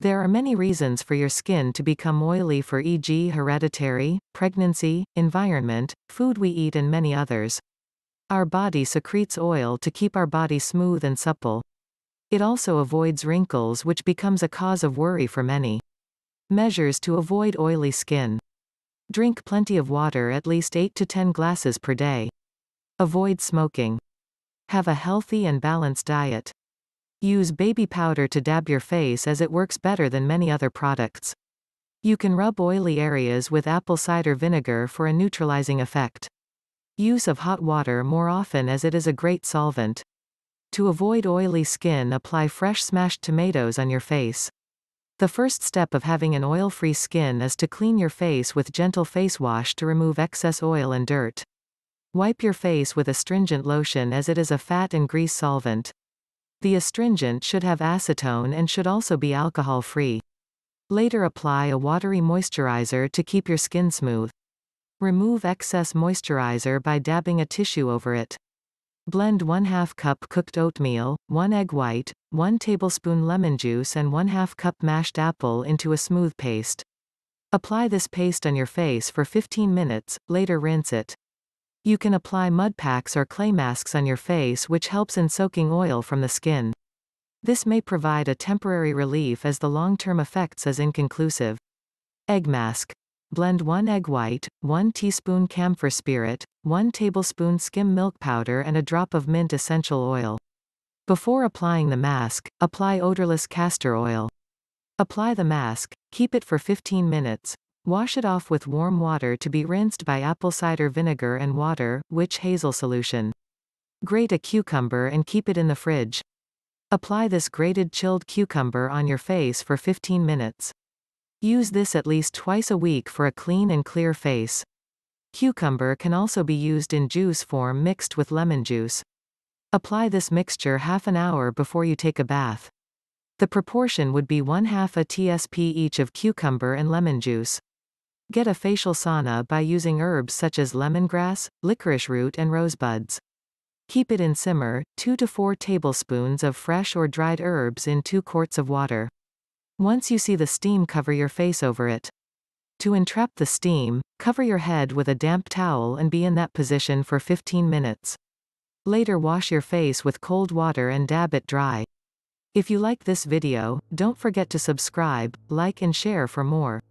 There are many reasons for your skin to become oily for e.g. hereditary, pregnancy, environment, food we eat and many others. Our body secretes oil to keep our body smooth and supple. It also avoids wrinkles which becomes a cause of worry for many. Measures to avoid oily skin. Drink plenty of water at least 8 to 10 glasses per day. Avoid smoking. Have a healthy and balanced diet. Use baby powder to dab your face as it works better than many other products. You can rub oily areas with apple cider vinegar for a neutralizing effect. Use of hot water more often as it is a great solvent. To avoid oily skin apply fresh smashed tomatoes on your face. The first step of having an oil-free skin is to clean your face with gentle face wash to remove excess oil and dirt. Wipe your face with astringent lotion as it is a fat and grease solvent. The astringent should have acetone and should also be alcohol-free. Later apply a watery moisturizer to keep your skin smooth. Remove excess moisturizer by dabbing a tissue over it. Blend 1 2 cup cooked oatmeal, 1 egg white, 1 tablespoon lemon juice and 1 2 cup mashed apple into a smooth paste. Apply this paste on your face for 15 minutes, later rinse it. You can apply mud packs or clay masks on your face which helps in soaking oil from the skin. This may provide a temporary relief as the long-term effects is inconclusive. Egg mask. Blend 1 egg white, 1 teaspoon camphor spirit, 1 tablespoon skim milk powder and a drop of mint essential oil. Before applying the mask, apply odorless castor oil. Apply the mask, keep it for 15 minutes, Wash it off with warm water to be rinsed by apple cider vinegar and water, witch hazel solution. Grate a cucumber and keep it in the fridge. Apply this grated chilled cucumber on your face for 15 minutes. Use this at least twice a week for a clean and clear face. Cucumber can also be used in juice form mixed with lemon juice. Apply this mixture half an hour before you take a bath. The proportion would be 1 half a tsp each of cucumber and lemon juice. Get a facial sauna by using herbs such as lemongrass, licorice root and rosebuds. Keep it in simmer, 2 to 4 tablespoons of fresh or dried herbs in 2 quarts of water. Once you see the steam cover your face over it. To entrap the steam, cover your head with a damp towel and be in that position for 15 minutes. Later wash your face with cold water and dab it dry. If you like this video, don't forget to subscribe, like and share for more.